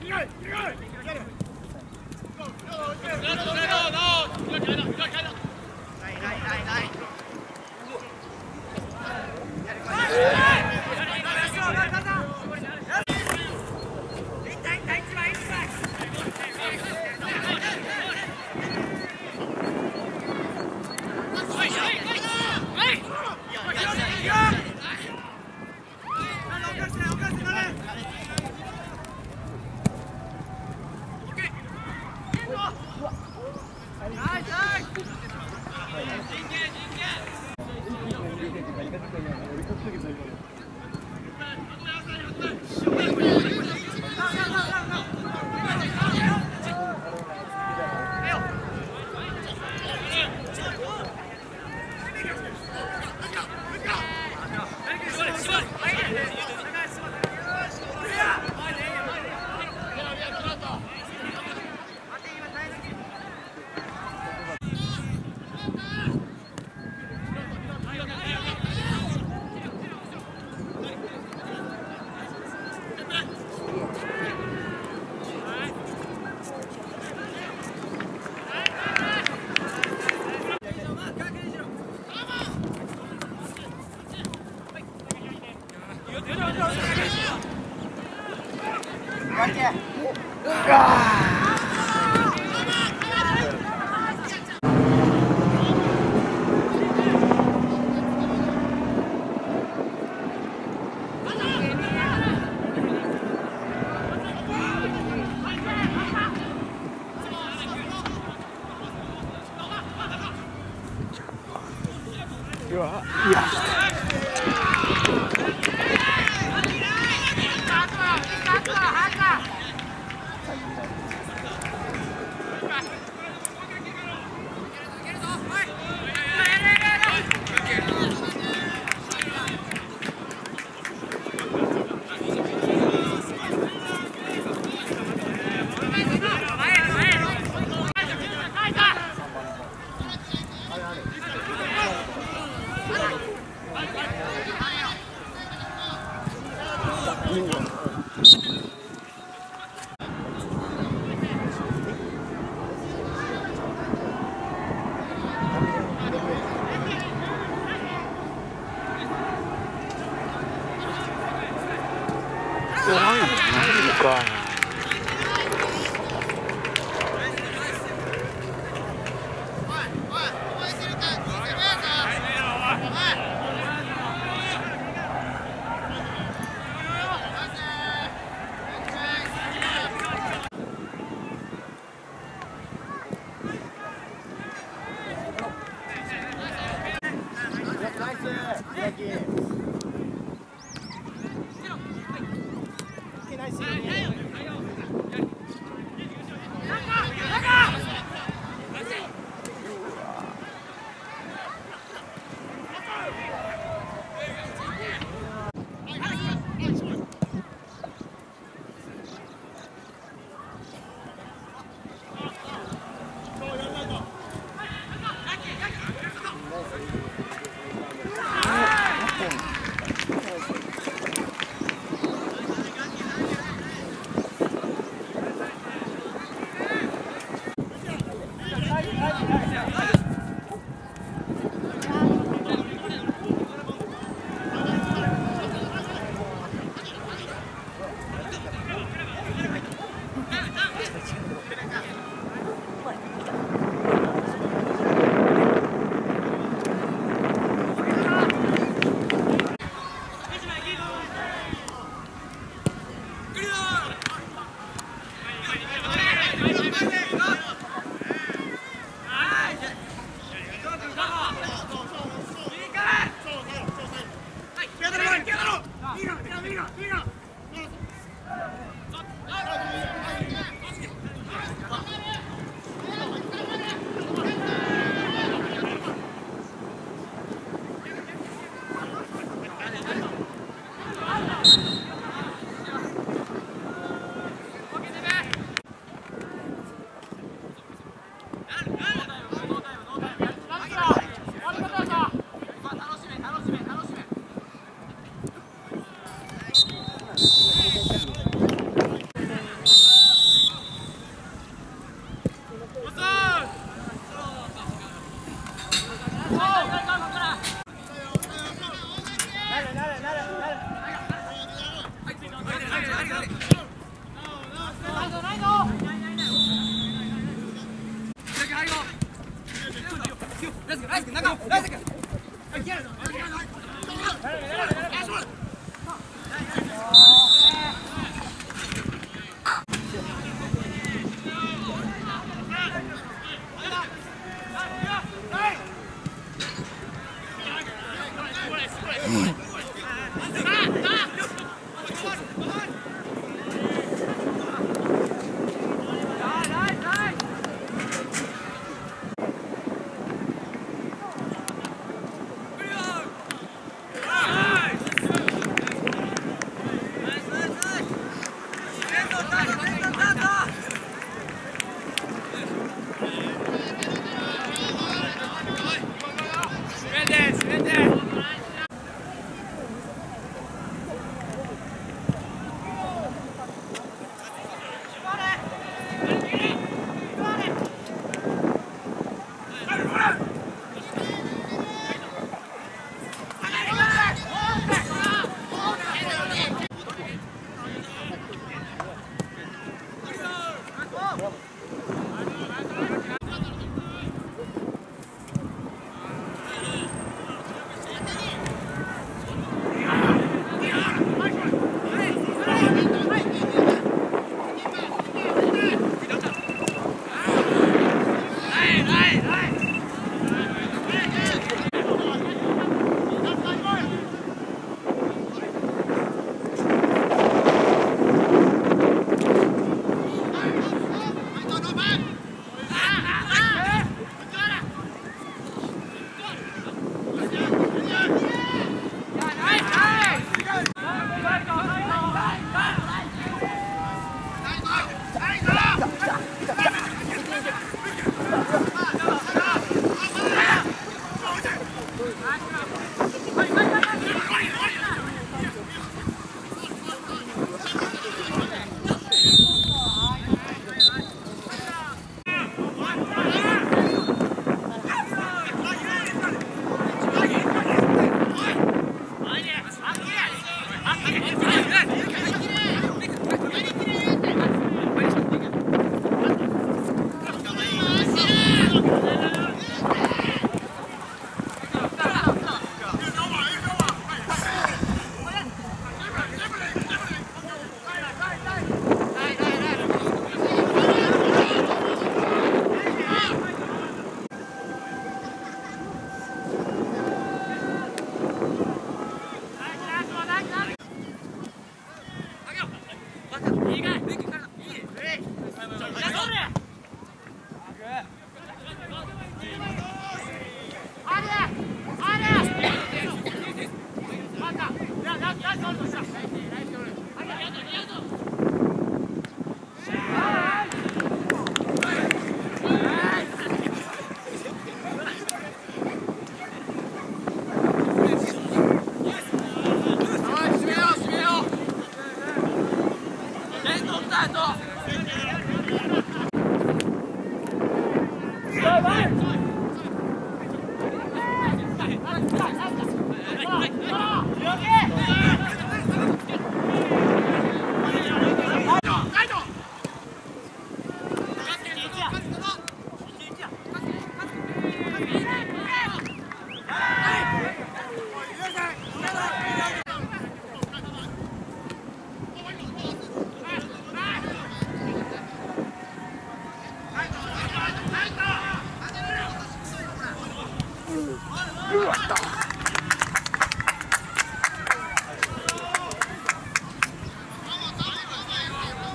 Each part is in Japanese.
Đi rồi, đi rồi. いや。não よいしょ。Mm. スタート。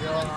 Yeah.